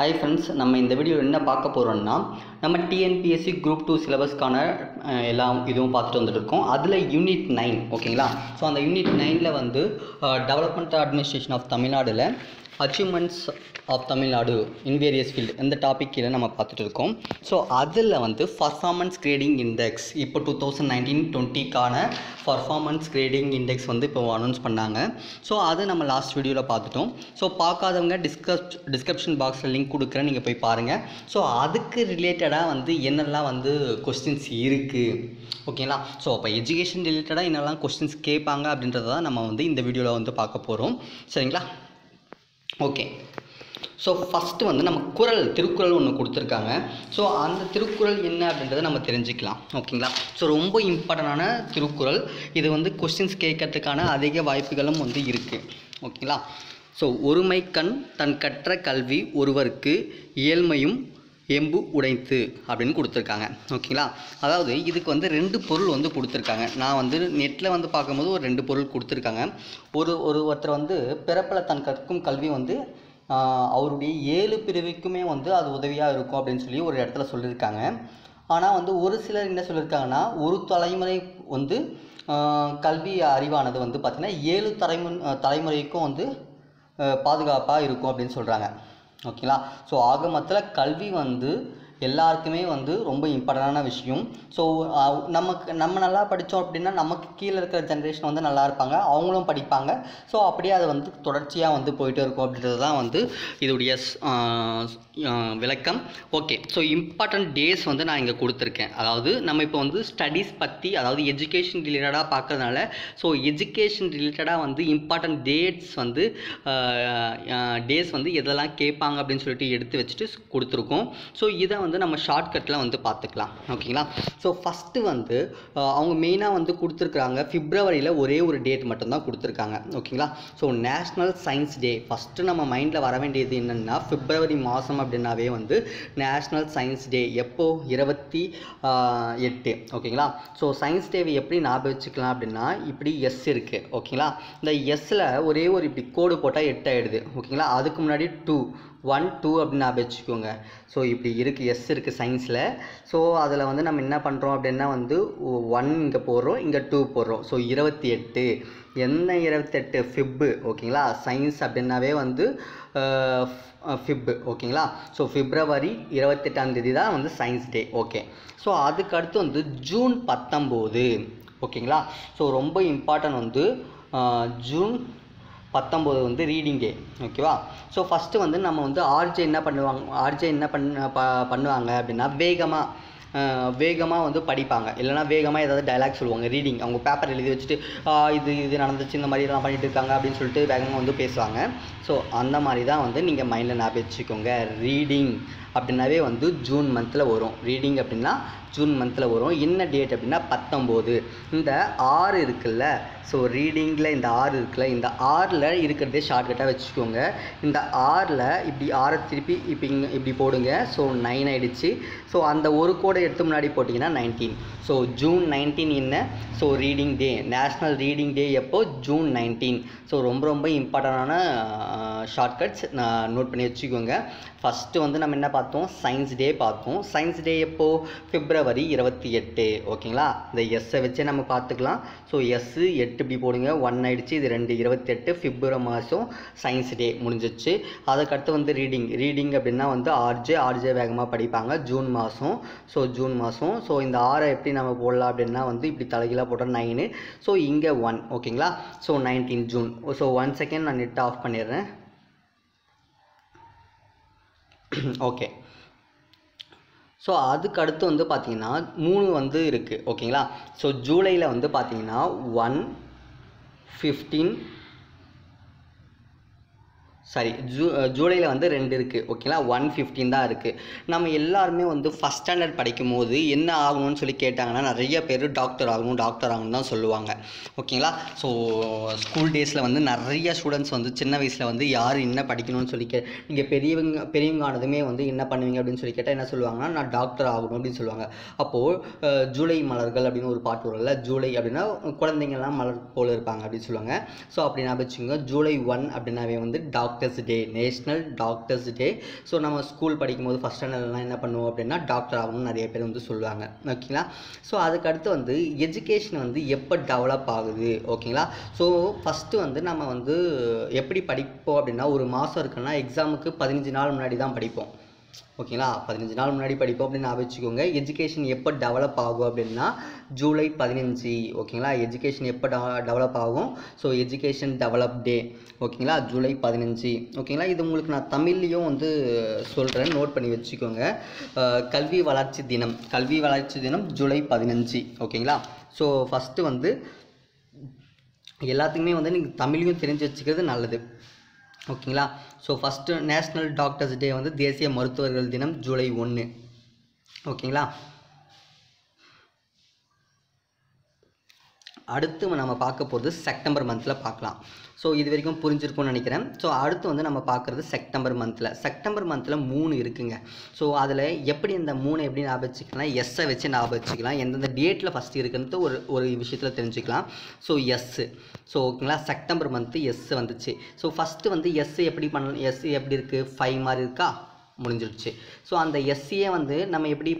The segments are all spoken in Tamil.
ஹை ஃப்ரெண்ட்ஸ் நம்ம இந்த வீடியோவில் என்ன பார்க்க போகிறோம்னா நம்ம டிஎன்பிஎஸ்சி குரூப் டூ சிலபஸ்க்கான எல்லாம் இதுவும் பார்த்துட்டு வந்துட்டுருக்கோம். அதில் யூனிட் நைன் ஓகேங்களா ஸோ அந்த யூனிட் நைனில் வந்து development administration of தமிழ்நாடில் achievements of Tamil Nadu in various field இந்த டாபிக் கீழே நம்ம பார்த்துட்டு இருக்கோம். ஸோ அதில் வந்து பர்ஃபார்மன்ஸ் கிரேடிங் இண்டெக்ஸ் இப்போ டூ தௌசண்ட் நைன்டீன் டுவெண்ட்டிக்கான பர்ஃபார்மன்ஸ் கிரேடிங் இண்டெக்ஸ் வந்து இப்போ அனௌன்ஸ் பண்ணாங்க. ஸோ அது நம்ம லாஸ்ட் வீடியோவில் பார்த்துட்டோம். ஸோ பார்க்காதவங்க டிஸ்கப் டிஸ்கிரிப்ஷன் பாக்ஸில் லிங்க் கொடுக்குறேன் நீங்கள் போய் பாருங்கள் ஸோ அதுக்கு ரிலேட்டடாக வந்து என்னெல்லாம் வந்து கொஸ்டின்ஸ் இருக்குது ஓகேங்களா ஸோ அப்போ எஜுகேஷன் ரிலேட்டடாக என்னெல்லாம் கொஸ்டின்ஸ் கேட்பாங்க அப்படின்றத தான் நம்ம வந்து இந்த வீடியோவில் வந்து பார்க்க போகிறோம் சரிங்களா? ஓகே ஸோ ஃபஸ்ட்டு வந்து நம்ம குறள் திருக்குறள் ஒன்று கொடுத்துருக்காங்க. ஸோ அந்த திருக்குறள் என்ன அப்படின்றத நம்ம தெரிஞ்சுக்கலாம். ஓகேங்களா ஸோ ரொம்ப இம்பார்ட்டண்டான திருக்குறள். இது வந்து கொஸ்டின்ஸ் கேட்கறதுக்கான அதிக வாய்ப்புகளும் வந்து இருக்குது ஓகேங்களா ஸோ ஒருமை கண் தன் கற்ற கல்வி ஒருவருக்கு இயல்மையும் எம்பு உடைத்து அப்படின்னு கொடுத்துருக்காங்க. ஓகேங்களா? அதாவது இதுக்கு வந்து ரெண்டு பொருள் வந்து கொடுத்துருக்காங்க. நான் வந்து நெட்டில் வந்து பார்க்கும்போது ஒரு ரெண்டு பொருள் கொடுத்துருக்காங்க. ஒரு ஒரு ஒருத்தர் வந்து பிறப்பில் தன் கற்கும் கல்வி வந்து அவருடைய ஏழு பிரிவுக்குமே வந்து அது உதவியாக இருக்கும் அப்படின்னு சொல்லி ஒரு இடத்துல சொல்லியிருக்காங்க. ஆனால் வந்து ஒரு சிலர் என்ன சொல்லியிருக்காங்கன்னா ஒரு தலைமுறை வந்து கல்வி அறிவானது வந்து பார்த்திங்கன்னா ஏழு தலைமு தலைமுறைக்கும் வந்து பாதுகாப்பாக இருக்கும் அப்படின்னு சொல்கிறாங்க ஓகேங்களா ஸோ ஆக மொத்தத்தில் கல்வி வந்து எல்லாருக்குமே வந்து ரொம்ப இம்பார்ட்டண்டான விஷயம். ஸோ நமக்கு நம்ம நல்லா படித்தோம் அப்படின்னா நமக்கு கீழே இருக்கிற ஜென்ரேஷன் வந்து நல்லா இருப்பாங்க. அவங்களும் படிப்பாங்க. ஸோ அப்படியே அது வந்து தொடர்ச்சியாக வந்து போயிட்டு இருக்கும் அப்படின்றது தான் வந்து இதோடைய விளக்கம். ஓகே ஸோ இம்பார்ட்டன்ட் டேஸ் வந்து நான் இங்கே கொடுத்துருக்கேன். அதாவது நம்ம இப்போ வந்து ஸ்டடீஸ் பற்றி அதாவது எஜுகேஷன் ரிலேட்டடாக பார்க்கறதுனால ஸோ எஜுகேஷன் ரிலேட்டடாக வந்து இம்பார்ட்டன்ட் டேட்ஸ் வந்து டேஸ் வந்து எதெல்லாம் கேட்பாங்க அப்படின்னு சொல்லிட்டு எடுத்து வச்சுட்டு கொடுத்துருக்கோம். ஸோ இதை வந்து நம்ம ஷார்ட்கட்டில் வந்து பார்த்துக்கலாம். ஓகேங்களா ஸோ ஃபஸ்ட்டு வந்து அவங்க மெயினாக வந்து கொடுத்துருக்குறாங்க ஃபிப்ரவரியில் ஒரே ஒரு டேட் மட்டும்தான் கொடுத்துருக்காங்க. ஓகேங்களா so national science day first நம்ம மைண்டில் வர வேண்டியது என்னென்னா ஃபிப்ரவரி மாதம் அப்படின்னாவே வந்து நேஷ்னல் சயின்ஸ் டே எப்போ? இருபத்தி எட்டு. ஓகேங்களா ஸோ சயின்ஸ் டேவை எப்படி ஞாபகம் வச்சுக்கலாம் அப்படின்னா இப்படி எஸ் இருக்குது ஓகேங்களா இந்த எஸ்ஸில் ஒரே ஒரு இப்படி கோடு போட்டால் எட்டாயிடுது ஓகேங்களா அதுக்கு முன்னாடி டூ ஒன் டூ அப்படின்னு நான் வச்சுக்கோங்க. ஸோ இப்படி இருக்குது எஸ் இருக்குது சயின்ஸில் ஸோ அதில் வந்து நம்ம என்ன பண்ணுறோம் அப்படின்னா வந்து ஒன் இங்கே போடுறோம் இங்கே டூ போடுறோம். ஸோ இருபத்தி எட்டு. என்ன இருபத்தெட்டு ஃபிப்பு ஓகேங்களா? சயின்ஸ் அப்படின்னாவே வந்து ஃபிப்பு ஓகேங்களா? ஸோ பிப்ரவரி இருபத்தெட்டாம் தேதி தான் வந்து சயின்ஸ் டே ஓகே ஸோ அதுக்கு அடுத்து வந்து ஜூன் பத்தொம்போது. ஓகேங்களா? ஸோ ரொம்ப இம்பார்ட்டன்ட் வந்து ஜூன் பத்தொம்போது வந்து ரீடிங் டே ஓகேவா ஸோ ஃபஸ்ட்டு வந்து நம்ம வந்து ஆர்ஜே என்ன பண்ணுவாங்க ஆர்ஜே என்ன பண்ண ப பண்ணுவாங்க அப்படின்னா வேகமாக வேகமாக வந்து படிப்பாங்க. இல்லைனா வேகமாக ஏதாவது டைலாக் சொல்லுவாங்க ரீடிங் அவங்க பேப்பர் எழுதி வச்சுட்டு இது இது நடந்துச்சு இந்த மாதிரி எல்லாம் பண்ணிட்டு இருக்காங்க அப்படின்னு சொல்லிட்டு வேகமாக வந்து பேசுவாங்க. ஸோ அந்த மாதிரி தான் வந்து நீங்கள் மைண்டில் ஞாபகம் வச்சுக்கோங்க ரீடிங் அப்படின்னாவே வந்து ஜூன் மந்தில் வரும். ரீடிங் அப்படின்னா ஜூன் மந்தில் வரும். என்ன டேட் அப்படின்னா பத்தொம்போது. இந்த ஆறு இருக்குல்ல ஸோ ரீடிங்கில் இந்த ஆறு இருக்குல்ல இந்த ஆறில் இருக்கிறதே ஷார்ட்கட்டாக வச்சுக்கோங்க. இந்த ஆறில் இப்படி ஆறை திருப்பி இப்படி இப்படி போடுங்க. ஸோ நைன் ஆகிடுச்சு ஸோ அந்த ஒரு கோடை எடுத்து முன்னாடி போட்டிங்கன்னா நைன்டீன் ஸோ ஜூன் நைன்டீன் என்ன? So reading day national reading day எப்போ? ஜூன் நைன்டீன் ஸோ ரொம்ப ரொம்ப இம்பார்ட்டண்டான ஷார்ட்கட்ஸ் நான் நோட் பண்ணி வச்சுக்கோங்க. ஃபஸ்ட்டு வந்து நம்ம என்ன பார்த்தோம்? சயின்ஸ் டே பார்த்தோம். சயின்ஸ் டே எப்போது ஃபிப்ரவரி இருபத்தி எட்டு. ஓகேங்களா? இந்த எஸ்ஸை வச்சே நம்ம பார்த்துக்கலாம். ஸோ எஸ்ஸு எட்டு இப்படி போடுங்க. ஒன் ஆயிடுச்சு இது ரெண்டு இருபத்தெட்டு ஃபிப்ரவரி மாதம் சயின்ஸ் டே முடிஞ்சிச்சு. அதுக்கடுத்து வந்து ரீடிங் ரீடிங் அப்படின்னா வந்து ஆர்ஜே ஆர்ஜே வேகமாக படிப்பாங்க. ஜூன் மாதம் ஸோ ஜூன் மாதம் ஸோ இந்த ஆறை எப்படி நம்ம போடலாம் அப்படின்னா வந்து இப்படி தலைகீழாக போட்டால் நைனு ஸோ இங்கே ஒன் ஓகேங்களா? So nineteen June so one second நான் நெட் ஆஃப் பண்ணிடுறேன். ஓகே ஸோ அதுக்கு அடுத்து வந்து பார்த்தீங்கன்னா மூணு வந்து இருக்குது ஓகேங்களா ஸோ ஜூலையில் வந்து பார்த்தீங்கன்னா ஒன் ஃபிஃப்டீன் சாரி ஜூ ஜூலையில் வந்து ரெண்டு இருக்குது ஓகேங்களா ஒன் ஃபிஃப்டீன் தான் இருக்குது நம்ம எல்லாருமே வந்து ஃபஸ்ட் ஸ்டாண்டர்ட் படிக்கும் போது என்ன ஆகணும்னு சொல்லி கேட்டாங்கன்னா நிறைய பேர் டாக்டர் ஆகணும் டாக்டர் ஆகணும் தான் சொல்லுவாங்க ஓகேங்களா ஸோ ஸ்கூல் டேஸில் வந்து நிறைய ஸ்டூடெண்ட்ஸ் வந்து சின்ன வயசில் வந்து யார் என்ன படிக்கணும்னு சொல்லி கே நீங்கள் பெரியவங்க பெரியவங்க ஆனதுமே வந்து என்ன பண்ணுவீங்க அப்படின்னு சொல்லி கேட்டால் என்ன சொல்லுவாங்கன்னா நான் டாக்டர் ஆகணும் அப்படின்னு சொல்லுவாங்க. அப்போது ஜூலை மலர்கள் அப்படின்னு ஒரு பாட்டு வரும்ல ஜூலை அப்படின்னா குழந்தைங்கள்லாம் மலர் போல் இருப்பாங்க அப்படின்னு சொல்லுவாங்க. ஸோ அப்படி ஞாபகம் வச்சுக்கோங்க ஜூலை ஒன் அப்படின்னாவே வந்து doctor doctors day national doctors day so நம்ம ஸ்கூல் படிக்கும்போது ஃபஸ்ட் ஸ்டாண்டர்ட்லாம் என்ன பண்ணுவோம் அப்படின்னா டாக்டர் ஆகணும்னு நிறைய பேர் வந்து சொல்லுவாங்க. ஓகேங்களா ஸோ அதுக்கு அடுத்து வந்து எஜுகேஷன் வந்து எப்போ டெவலப் ஆகுது? ஓகேங்களா ஸோ ஃபஸ்ட்டு வந்து நம்ம வந்து எப்படி படிப்போம் அப்படின்னா ஒரு மாதம் இருக்குன்னா எக்ஸாமுக்கு பதினஞ்சு நாள் முன்னாடி தான் படிப்போம். ஓகேங்களா? பதினஞ்சு நாள் முன்னாடி படிப்போம் அப்படின்னு நான் வச்சுக்கோங்க. எஜுகேஷன் எப்போ டெவலப் ஆகும் அப்படின்னா ஜூலை பதினஞ்சு. ஓகேங்களா? எஜுகேஷன் எப்போ டெவலப் ஆகும்? ஸோ எஜுகேஷன் டெவலப் டே ஓகேங்களா? ஜூலை பதினஞ்சு. ஓகேங்களா? இது உங்களுக்கு நான் தமிழ்லேயும் வந்து சொல்கிறேன் நோட் பண்ணி வச்சுக்கோங்க. கல்வி வளர்ச்சி தினம். கல்வி வளர்ச்சி தினம் ஜூலை பதினஞ்சு. ஓகேங்களா? ஸோ ஃபஸ்ட்டு வந்து எல்லாத்துக்குமே வந்து நீங்கள் தமிழையும் தெரிஞ்சு வச்சுக்கிறது நல்லது. ஓகேங்களா? So first national doctors day வந்து தேசிய மருத்துவர்கள் தினம் ஜூலை ஒன்று ஓகேங்களா? அடுத்து நம்ம பார்க்க போகிறது செப்டம்பர் மந்தில் பார்க்கலாம். ஸோ இது வரைக்கும் புரிஞ்சிருக்கும்னு நினைக்கிறேன். ஸோ அடுத்து வந்து நம்ம பார்க்குறது செப்டம்பர் மந்தில் செப்டம்பர் மந்தில் மூணு இருக்குங்க. ஸோ அதில் எப்படி இந்த மூணு எப்படி ஞாபகம் வச்சுக்கலாம் எஸ்ஸை வச்சு ஞாபகம் வச்சுக்கலாம் எந்தெந்த டேட்டில் ஃபஸ்ட் இருக்குன்ட்டு ஒரு ஒரு விஷயத்தில் தெரிஞ்சுக்கலாம். ஸோ எஸ்ஸு ஸோ ஓகேங்களா செப்டம்பர் மந்த்து எஸ் வந்துச்சு. ஸோ ஃபஸ்ட்டு வந்து எஸ் எப்படி பண்ண எஸ் எப்படி இருக்குது ஃபைவ் மாதிரி இருக்கா? முடிஞ்சிருச்சு. ஸோ அந்த எஸ்சியை வந்து நம்ம எப்படி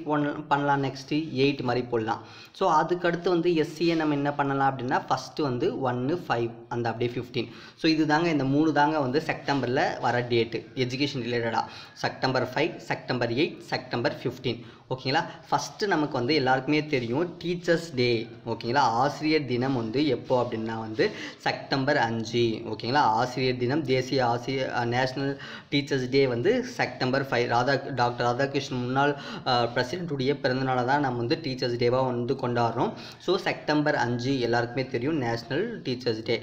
பண்ணலாம் நெக்ஸ்ட்டு எயிட் மாதிரி போடலாம். ஸோ அதுக்கடுத்து வந்து எஸ்சியை நம்ம என்ன பண்ணலாம் அப்படின்னா ஃபஸ்ட்டு வந்து ஒன்று ஃபைவ் அந்த அப்படியே ஃபிஃப்டீன் ஸோ இது தாங்க இந்த மூணு தாங்க வந்து செப்டம்பரில் வர டேட்டு எஜுகேஷன் ரிலேட்டடாக September five September eight September fifteen ஓகேங்களா ஃபஸ்ட்டு நமக்கு வந்து எல்லாருக்குமே தெரியும் டீச்சர்ஸ் டே ஓகேங்களா ஆசிரியர் தினம் வந்து எப்போ அப்படின்னா வந்து செப்டம்பர் அஞ்சு. ஓகேங்களா ஆசிரியர் தினம் தேசிய ஆசிரியர் நேஷ்னல் டீச்சர்ஸ் டே வந்து September five Radha doctor Radhakrishnan முன்னாள் பிரசிடென்ட்டுடைய பிறந்தநாளை தான் நம்ம வந்து டீச்சர்ஸ் டேவாக வந்து கொண்டாடுறோம். ஸோ செப்டம்பர் அஞ்சு எல்லாருக்குமே தெரியும் நேஷ்னல் டீச்சர்ஸ் டே.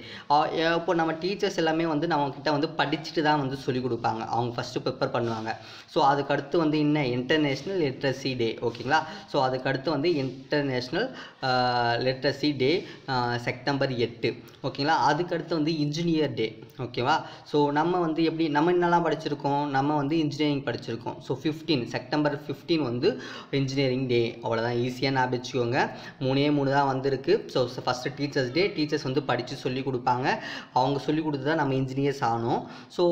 இப்போ நம்ம டீச்சர்ஸ் எல்லாமே வந்து நம்ம கிட்ட வந்து படிச்சுட்டு தான் வந்து சொல்லிக் கொடுப்பாங்க. அவங்க ஃபஸ்ட்டு ப்ரிப்பேர் பண்ணுவாங்க. ஸோ அதுக்கடுத்து வந்து என்ன? இன்டர்நேஷ்னல் லிட்ரஸி டே ஓகேங்களா? ஸோ அதுக்கடுத்து வந்து இன்டர்நேஷ்னல் லிட்ரஸி டே செப்டம்பர் எட்டு ஓகேங்களா? அதுக்கடுத்து வந்து இன்ஜினியர் டே ஓகேவா? ஸோ நம்ம வந்து எப்படி நம்ம என்னெல்லாம் படிச்சிருக்கோம்? நம்ம வந்து இன்ஜினியரிங் படிச்சிருக்கோம். So fifth fifteen September fifteen வந்து இன்ஜினியரிங் டே அவ்வளோதான் ஈஸியாக நான் வச்சுக்கோங்க. மூணே மூணு தான் வந்திருக்கு. So first teachers day teachers வந்து படித்து சொல்லி கொடுப்பாங்க. அவங்க சொல்லி கொடுத்து தான் நம்ம இன்ஜினியர்ஸ் ஆனோம் ஸோ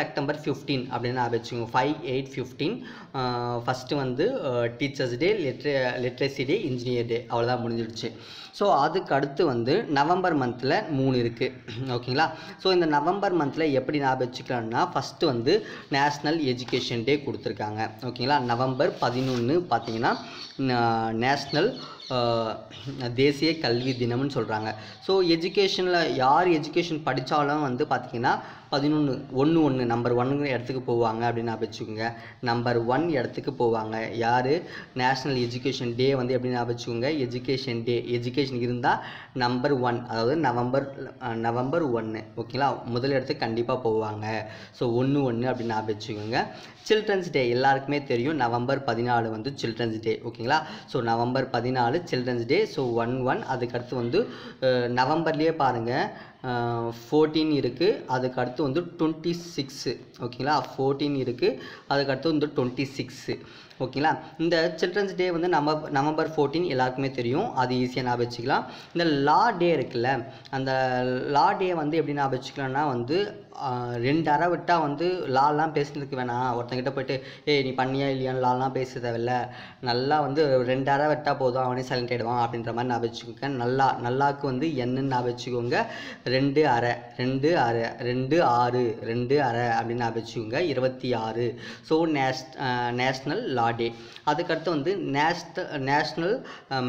செப்டம்பர் ஃபிஃப்டீன் அப்படின்னு நான் வச்சுக்கோங்க. ஃபைவ் எயிட் ஃபிஃப்டீன் ஃபஸ்ட்டு வந்து teachers day litre literacy day engineer day அவ்வளோதான் முடிஞ்சிடுச்சு. ஸோ அதுக்கு அடுத்து வந்து நவம்பர் மந்தில் மூணு இருக்குது ஓகேங்களா? ஸோ இந்த நவம்பர் மந்தில் எப்படி ஞாபகம் வச்சுக்கலாம்னா ஃபஸ்ட்டு வந்து நேஷ்னல் எஜுகேஷன் டே கொடுத்துருக்காங்க. ஓகேங்களா? நவம்பர் பதினொன்று பார்த்தீங்கன்னா நேஷ்னல் தேசிய கல்வி தினம்னு சொல்கிறாங்க ஸோ எஜுகேஷனில் யார் எஜுகேஷன் படித்தாலும் வந்து பார்த்திங்கன்னா பதினொன்று ஒன்று ஒன்று நம்பர் ஒன்னுங்கிற இடத்துக்கு போவாங்க அப்படின்னு ஞாபகம் நம்பர் ஒன் இடத்துக்கு போவாங்க. யார்? நேஷ்னல் எஜுகேஷன் டே வந்து எப்படி ஞாபகம் எஜுகேஷன் டே எஜுகேஷன் இருந்தால் நம்பர் ஒன் அதாவது நவம்பர் நவம்பர் ஒன்று ஓகேங்களா? முதல் இடத்துக்கு கண்டிப்பாக போவாங்க. ஸோ ஒன்று ஒன்று அப்படின்னு ஞாபகம் வச்சுக்கோங்க. சில்ட்ரன்ஸ் டே எல்லாருக்குமே தெரியும். நவம்பர் பதினாலு வந்து சில்ட்ரன்ஸ் டே ஓகேங்களா? ஸோ நவம்பர் பதினாலு children's day so one one அதுக்கடுத்து வந்து நவம்பர்லேயே பாருங்கள் ஃபோர்டீன் இருக்குது அதுக்கு அடுத்து வந்து டுவெண்ட்டி சிக்ஸு ஓகேங்களா ஃபோர்டீன் இருக்குது அதுக்கு அடுத்து வந்து டுவெண்ட்டி சிக்ஸு ஓகேங்களா? இந்த சில்ட்ரன்ஸ் டே வந்து நம்ம நவம்பர் ஃபோர்டீன் எல்லாருக்குமே தெரியும். அது ஈஸியாக ஞாபகம் வச்சுக்கலாம். இந்த லா டே இருக்குல்ல அந்த லா டே வந்து எப்படி ஞாபகம் வச்சுக்கலாம்னா வந்து ரெண்டு அரை விட்டால் வந்து லாலாம் பேசுனதுக்கு வேணாம் ஒருத்தங்கிட்ட போயிட்டு ஏய் நீ பண்ணியா இல்லையான்னு லாலாம் பேச தேவையில்ல. நல்லா வந்து ரெண்டு அரை விட்டால் போதும் அவனே சைலண்ட் ஆகிடுவான் அப்படின்ற மாதிரி ஞாபகம் வச்சுக்கோங்க. நல்லா நல்லாக்கு வந்து என்னன்னு ஞாபகம் வச்சுக்கோங்க. ரெண்டு அரை ரெண்டு அரை ரெண்டு ஆறு ரெண்டு அரை அப்படின்னு ஞாபகம் வச்சுக்கோங்க. இருபத்தி ஆறு. ஸோ நேஷ் நேஷ்னல் லா டே அதுக்கடுத்து வந்து நேஷ்ட நேஷ்னல்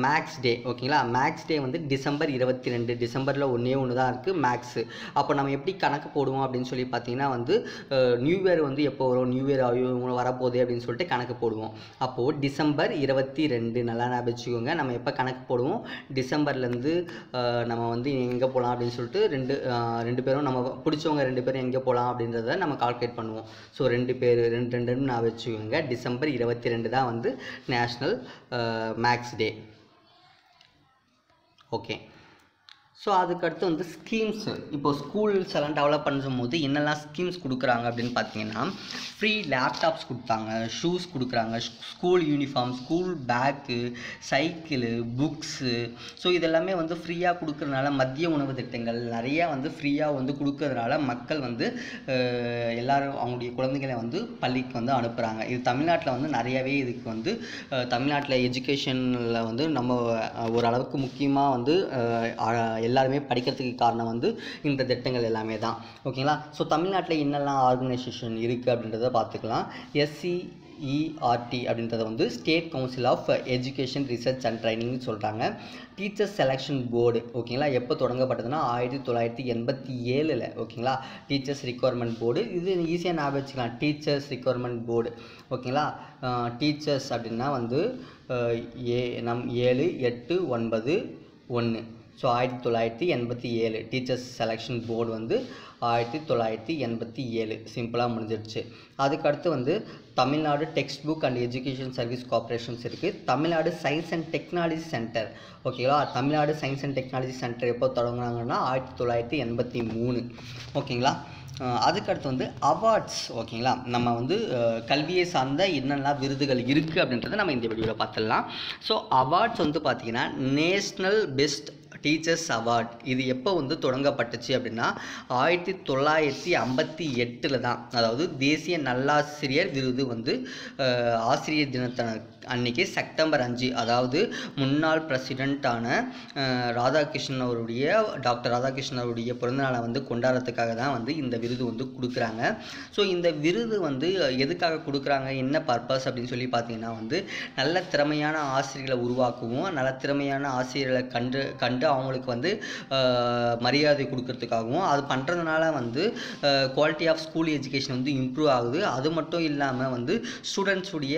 மேக்ஸ் டே ஓகேங்களா மேக்ஸ் டே வந்து டிசம்பர் இருபத்தி ரெண்டு டிசம்பரில் ஒன்றே ஒன்று தான் இருக்குது மேக்ஸு அப்போ நம்ம எப்படி கணக்கு போடுவோம் அப்படின்னு சொல்லி பார்த்தீங்கன்னா வந்து நியூ இயர் வந்து எப்போ வரும்? நியூ இயர் வரப்போகுது அப்படின்னு சொல்லிட்டு கணக்கு போடுவோம். அப்போது டிசம்பர் இருபத்தி ரெண்டு நல்லா ஞாபகம் வச்சுக்கோங்க. நம்ம எப்போ கணக்கு போடுவோம்? டிசம்பர்லேருந்து நம்ம வந்து எங்கே போகலாம் அப்படின்னு சொல்லிட்டு ரெண்டு ரெண்டு பேரும் நம்ம பிடிச்சவங்க ரெண்டு பேரும் எங்கே போகலாம் அப்படின்றத நம்ம கால்குலேட் பண்ணுவோம். ஸோ ரெண்டு பேர் ரெண்டு ரெண்டுன்னு நான் வச்சுக்கோங்க. டிசம்பர் இருபத்தி ரெண்டு தான் வந்து national maths day okay so அதுக்கடுத்து வந்து ஸ்கீம்ஸ் இப்போ ஸ்கூல்ஸ் எல்லாம் டெவலப் பண்ணும்போது என்னெல்லாம் ஸ்கீம்ஸ் கொடுக்குறாங்க அப்படின்னு பார்த்தீங்கன்னா ஃப்ரீ லேப்டாப்ஸ் கொடுத்தாங்க ஷூஸ் கொடுக்குறாங்க school uniform school bag cycle books so இதெல்லாமே வந்து ஃப்ரீயாக கொடுக்குறதுனால மதிய உணவு திட்டங்கள் நிறையா வந்து ஃப்ரீயாக வந்து கொடுக்கறதுனால மக்கள் வந்து எல்லோரும் அவங்களுடைய குழந்தைகளை வந்து பள்ளிக்கு வந்து அனுப்புகிறாங்க இது தமிழ்நாட்டில் வந்து நிறையவே இதுக்கு வந்து தமிழ்நாட்டில் எஜுகேஷனில் வந்து நம்ம ஓரளவுக்கு முக்கியமாக வந்து எல்லாருமே படிக்கிறதுக்கு காரணம் வந்து இந்த திட்டங்கள் எல்லாமே தான். ஓகேங்களா? ஸோ தமிழ்நாட்டில் என்னெல்லாம் ஆர்கனைசேஷன் இருக்குது அப்படின்றத பார்த்துக்கலாம். எஸ்சி இஆர்டி அப்படின்றத வந்து state council of education research and ட்ரைனிங்னு சொல்கிறாங்க டீச்சர்ஸ் செலெக்ஷன் போர்டு ஓகேங்களா? எப்போ தொடங்கப்பட்டதுன்னா ஆயிரத்தி தொள்ளாயிரத்தி எண்பத்தி ஏழில் ஓகேங்களா? டீச்சர்ஸ் ரிக்வயர்மெண்ட் போர்டு இது ஈஸியாக ஞாபகம் வச்சுக்கலாம். டீச்சர்ஸ் ரிக்வயர்மெண்ட் போர்டு ஓகேங்களா? டீச்சர்ஸ் அப்படின்னா வந்து ஏ நம் ஏழு எட்டு ஒன்பது ஒன்று ஸோ ஆயிரத்தி தொள்ளாயிரத்தி எண்பத்தி ஏழு டீச்சர்ஸ் செலெக்ஷன் போர்டு வந்து ஆயிரத்தி தொள்ளாயிரத்தி எண்பத்தி ஏழு சிம்பிளாக முடிஞ்சிடுச்சு. அதுக்கடுத்து வந்து Tamil Nadu text book and education service corporations இருக்குது Tamil Nadu science and technology centre ஓகேங்களா Tamil Nadu science and technology centre எப்போ தொடங்குனாங்கன்னா ஆயிரத்தி தொள்ளாயிரத்தி எண்பத்தி மூணு. ஓகேங்களா அதுக்கடுத்து வந்து அவார்ட்ஸ் ஓகேங்களா நம்ம வந்து கல்வியை சார்ந்த என்னெல்லாம் விருதுகள் இருக்குது அப்படின்றத நம்ம இந்த வீடியோவில் பார்த்துடலாம். ஸோ அவார்ட்ஸ் வந்து பார்த்திங்கன்னா நேஷ்னல் பெஸ்ட் டீச்சர்ஸ் அவார்ட் இது எப்போ வந்து தொடங்கப்பட்டுச்சு அப்படின்னா ஆயிரத்தி தொள்ளாயிரத்தி ஐம்பத்தி எட்டில் தான். அதாவது தேசிய நல்லாசிரியர் விருது வந்து ஆசிரியர் தினத்தன அன்னைக்கு செப்டம்பர் அஞ்சு. அதாவது முன்னாள் பிரசிடெண்ட்டான ராதாகிருஷ்ணன் அவருடைய டாக்டர் ராதாகிருஷ்ணன் அவருடைய பிறந்தநாளை வந்து கொண்டாடுறதுக்காக தான் வந்து இந்த விருது வந்து கொடுக்குறாங்க. ஸோ இந்த விருது வந்து எதுக்காக கொடுக்குறாங்க என்ன பர்பஸ் அப்படின்னு சொல்லி பார்த்தீங்கன்னா வந்து நல்ல திறமையான ஆசிரியர்களை உருவாக்கவும் நல்ல திறமையான ஆசிரியர்களை கண்டு கண்டு அவங்களுக்கு வந்து மரியாதை கொடுக்கறதுக்காகவும் அது பண்ணுறதுனால வந்து குவாலிட்டி ஆஃப் ஸ்கூல் எஜுகேஷன் வந்து இம்ப்ரூவ் ஆகுது. அது மட்டும் இல்லாமல் வந்து ஸ்டூடெண்ட்ஸுடைய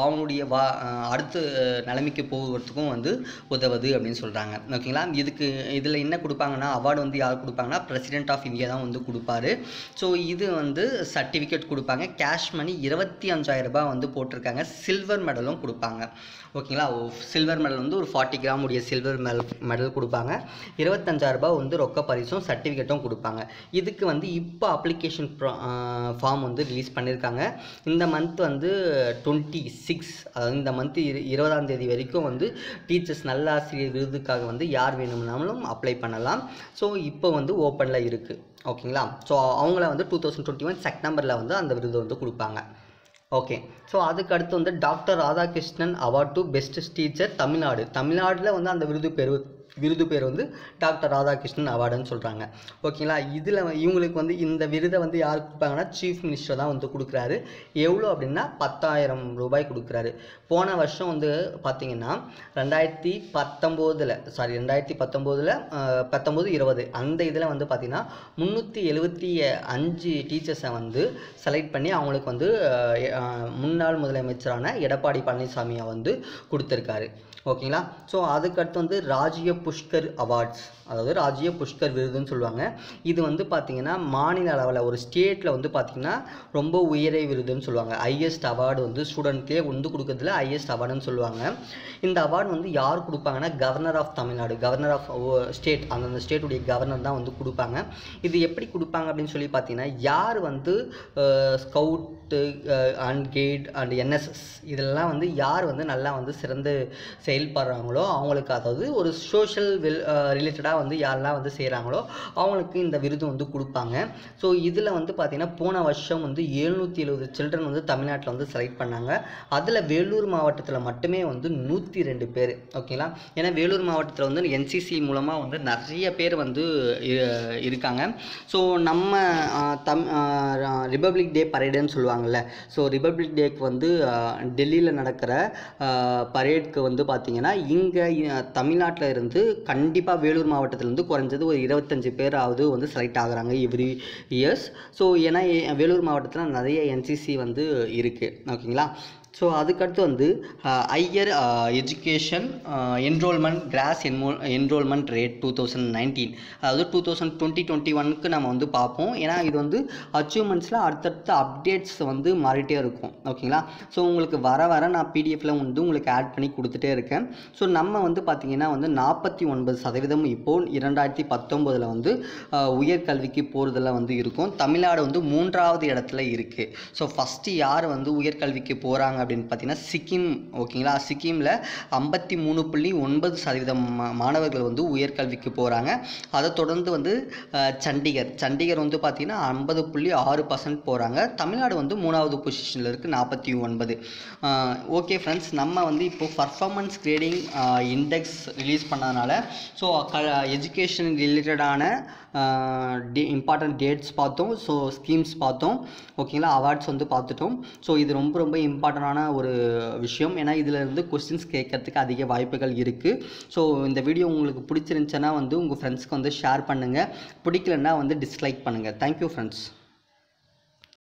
அவங்களுடைய வா அடுத்த நிலைமைக்கு போகிறதுக்கும் வந்து உதவுது அப்படின்னு சொல்கிறாங்க ஓகேங்களா இதுக்கு இதில் என்ன கொடுப்பாங்கன்னா அவார்டு வந்து யார் கொடுப்பாங்கன்னா பிரசிடென்ட் ஆஃப் இந்தியா தான் வந்து கொடுப்பாரு. ஸோ இது வந்து சர்டிஃபிகேட் கொடுப்பாங்க. கேஷ் மணி இருபத்தி அஞ்சாயிரம் ரூபாய் வந்து போட்டிருக்காங்க. சில்வர் மெடலும் கொடுப்பாங்க. ஓகேங்களா? சில்வர் மெடல் வந்து ஒரு ஃபார்ட்டி கிராம் உடைய சில்வர் மெடல் மெடல் கொடுப்பாங்க. இருபத்தஞ்சாயிரரூபா வந்து ரொக்க பரிசும் சர்டிஃபிகேட்டும் கொடுப்பாங்க. இதுக்கு வந்து இப்போ அப்ளிகேஷன் ஃபார்ம் வந்து ரிலீஸ் பண்ணியிருக்காங்க இந்த மந்த் வந்து டுவெண்ட்டி சிக்ஸ் அதாவது இந்த மந்த் இரு இருபதாம் தேதி வரைக்கும் வந்து டீச்சர்ஸ் நல்லாசிரியர் விருதுக்காக வந்து யார் வேணும்னாலும் அப்ளை பண்ணலாம். ஸோ இப்போ வந்து ஓப்பனில் இருக்குது ஓகேங்களா? ஸோ அவங்கள வந்து டூ தௌசண்ட் டுவெண்ட்டி ஒன் செப்டம்பரில் வந்து அந்த விருது வந்து கொடுப்பாங்க. ஓகே ஸோ அதுக்கு அடுத்து வந்து doctor Radhakrishnan award to best teacher Tamil Nadu தமிழ்நாட்டில் வந்து அந்த விருது பெறு விருது பேர் வந்து டாக்டர் ராதாகிருஷ்ணன் அவார்டுன்னு சொல்கிறாங்க ஓகேங்களா? இதில் இவங்களுக்கு வந்து இந்த விருதை வந்து யார் கொடுப்பாங்கன்னா சீஃப் மினிஸ்டர் தான் வந்து கொடுக்குறாரு. எவ்வளோ அப்படின்னா பத்தாயிரம் ரூபாய் கொடுக்குறாரு. போன வருஷம் வந்து பார்த்தீங்கன்னா ரெண்டாயிரத்தி பத்தொம்போதில் சாரி ரெண்டாயிரத்தி பத்தொம்போதில் பத்தொம்போது இருபது அந்த இதில் வந்து பார்த்திங்கன்னா முந்நூற்றி எழுபத்தி அஞ்சு டீச்சர்ஸை வந்து செலக்ட் பண்ணி அவங்களுக்கு வந்து முன்னாள் முதலமைச்சரான எடப்பாடி பழனிசாமியை வந்து கொடுத்துருக்காரு. ஓகேங்களா? ஸோ அதுக்கடுத்து வந்து ராஜ்ய புஷ்கர் அவார்ட்ஸ் அதாவது ராஜ்ய புஷ்கர் விருதுன்னு சொல்லுவாங்க. இது வந்து பார்த்திங்கன்னா மாநில அளவில் ஒரு ஸ்டேட்டில் வந்து பார்த்திங்கன்னா ரொம்ப உயரிய விருதுன்னு சொல்லுவாங்க. ஹையஸ்ட் அவார்டு வந்து ஸ்டூடெண்ட்கே வந்து கொடுக்கறதுல ஹையஸ்ட் அவார்டுன்னு சொல்லுவாங்க. இந்த அவார்டு வந்து யார் கொடுப்பாங்கன்னா governor of Tamil Nadu governor of state அந்தந்த ஸ்டேட்டுடைய கவர்னர் தான் வந்து கொடுப்பாங்க. இது எப்படி கொடுப்பாங்க அப்படின்னு சொல்லி பார்த்தீங்கன்னா யார் வந்து scout and guide and NSS இதெல்லாம் வந்து யார் வந்து நல்லா வந்து சிறந்து செயல்படுறாங்களோ அவங்களுக்கு அதாவது ஒரு சோஷியல் வெல் ரிலேட்டடாக uh, வந்து யாரெல்லாம் வந்து செய்கிறாங்களோ அவங்களுக்கு இந்த விருது வந்து கொடுப்பாங்க. ஸோ இதில் வந்து பார்த்திங்கன்னா போன வருஷம் வந்து எழுநூற்றி எழுபது சில்ட்ரன் வந்து தமிழ்நாட்டில் வந்து செலக்ட் பண்ணாங்க. அதில் வேலூர் மாவட்டத்தில் மட்டுமே வந்து நூற்றி ரெண்டு பேர். ஓகேங்களா ஏன்னா வேலூர் மாவட்டத்தில் வந்து என்சிசி மூலமாக வந்து நிறைய பேர் வந்து இருக்காங்க. ஸோ நம்ம தம் ரிப்பப்ளிக் டே பரேடுன்னு சொல்லுவாங்கள்ல ஸோ ரிப்பப்ளிக் டேக்கு வந்து டெல்லியில் நடக்கிற பரேட்க்கு வந்து பார்த்திங்கன்னா இங்கே தமிழ்நாட்டில் இருந்து கண்டிப்பாக வேலூர் மாவட்டத்திலேருந்து குறைஞ்சது ஒரு இருபத்தஞ்சி பேராவது வந்து செலக்ட் ஆகுறாங்க எவ்ரி இயர்ஸ் ஸோ ஏன்னா வேலூர் மாவட்டத்தில் நிறைய என்சிசி வந்து இருக்குது ஓகேங்களா ஸோ அதுக்கடுத்து வந்து higher education enrolment gross என்மோ enrolment rate two thousand nineteen அதாவது டூ தௌசண்ட் டுவெண்ட்டி டுவெண்ட்டி ஒனுக்கு நம்ம வந்து பார்ப்போம். ஏன்னா இது வந்து அச்சீவ்மெண்ட்ஸில் அடுத்தடுத்த அப்டேட்ஸ் வந்து மாறிட்டே இருக்கும். ஓகேங்களா ஸோ உங்களுக்கு வர வர நான் பிடிஎஃப்பில் வந்து உங்களுக்கு ஆட் பண்ணி கொடுத்துட்டே இருக்கேன். ஸோ நம்ம வந்து பார்த்திங்கன்னா வந்து நாற்பத்தி ஒன்பது சதவீதம் இப்போது இரண்டாயிரத்தி பத்தொம்போதில் வந்து uh, உயர்கல்விக்கு போகிறதுல வந்து இருக்கும். தமிழ்நாடு வந்து மூன்றாவது இடத்துல இருக்குது ஸோ ஃபஸ்ட்டு யார் வந்து உயர்கல்விக்கு போகிறாங்க அப்படின்னு பார்த்தீங்கன்னா சிக்கிம் ஓகேங்களா சிக்கிமில் ஐம்பத்தி மூணு புள்ளி ஒன்பது சதவீதம் மாணவர்கள் வந்து உயர்கல்விக்கு போகிறாங்க அதை தொடர்ந்து வந்து சண்டிகர். சண்டிகர் வந்து பார்த்திங்கன்னா ஐம்பது புள்ளி ஆறு பர்சன்ட் போகிறாங்க தமிழ்நாடு வந்து மூணாவது பொசிஷனில் இருக்குது நாற்பத்தி ஒன்பது. ஓகே ஃப்ரெண்ட்ஸ் நம்ம வந்து இப்போ பர்ஃபார்மன்ஸ் கிரேடிங் இண்டெக்ஸ் ரிலீஸ் பண்ணதுனால ஸோ க எஜுகேஷன் ரிலேட்டடான டே இம்பார்ட்டண்ட் டேட்ஸ் பார்த்தோம். ஸோ ஸ்கீம்ஸ் பார்த்தோம். ஓகேங்களா அவார்ட்ஸ் வந்து பார்த்துட்டோம். ஸோ இது ரொம்ப ரொம்ப இம்பார்ட்டண்டான ஒரு விஷயம். ஏன்னா இதில் இருந்து கொஸ்டின்ஸ் கேட்கறதுக்கு அதிக வாய்ப்புகள் இருக்குது ஸோ இந்த வீடியோ உங்களுக்கு பிடிச்சிருந்துச்சுன்னா வந்து உங்கள் ஃப்ரெண்ட்ஸ்க்கு வந்து ஷேர் பண்ணுங்கள் பிடிக்கலன்னா வந்து டிஸ்லைக் பண்ணுங்கள் தேங்க்யூ ஃப்ரெண்ட்ஸ்